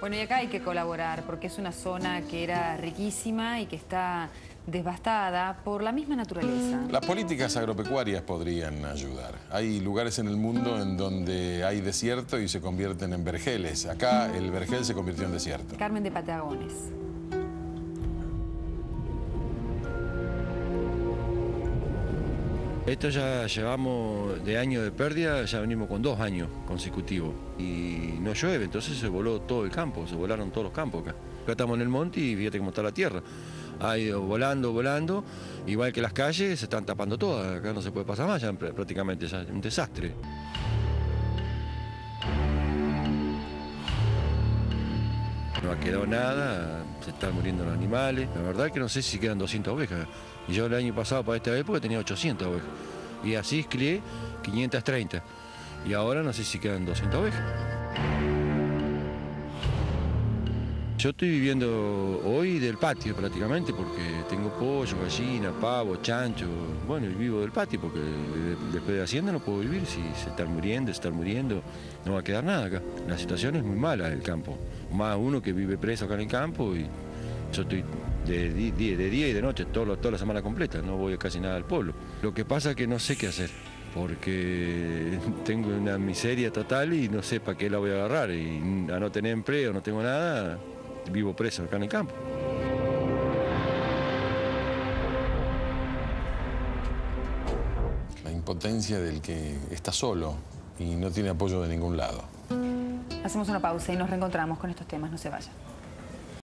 Bueno, y acá hay que colaborar porque es una zona que era riquísima y que está devastada por la misma naturaleza. Las políticas agropecuarias podrían ayudar. Hay lugares en el mundo en donde hay desierto y se convierten en vergeles. Acá el vergel se convirtió en desierto. Carmen de Patagones. Esto ya llevamos de año de pérdida, ya venimos con dos años consecutivos. Y no llueve, entonces se voló todo el campo, se volaron todos los campos acá. Acá estamos en el monte y fíjate cómo está la tierra. Ha ido volando, volando, igual que las calles se están tapando todas, acá no se puede pasar más, ya prácticamente ya es un desastre. No ha quedado nada, se están muriendo los animales. La verdad que no sé si quedan 200 ovejas. Y yo el año pasado para esta época tenía 800 ovejas. Y así esclié 530. Y ahora no sé si quedan 200 ovejas. Yo estoy viviendo hoy del patio prácticamente porque tengo pollo, gallina, pavo, chancho. Bueno, vivo del patio porque después de Hacienda no puedo vivir. Si se están muriendo, se están muriendo, no va a quedar nada acá. La situación es muy mala del campo. Más uno que vive preso acá en el campo y yo estoy de, día y de noche, todo, toda la semana completa, no voy casi nada al pueblo. Lo que pasa es que no sé qué hacer, porque tengo una miseria total y no sé para qué la voy a agarrar. Y a no tener empleo, no tengo nada, vivo preso acá en el campo. La impotencia del que está solo y no tiene apoyo de ningún lado. Hacemos una pausa y nos reencontramos con estos temas, no se vayan.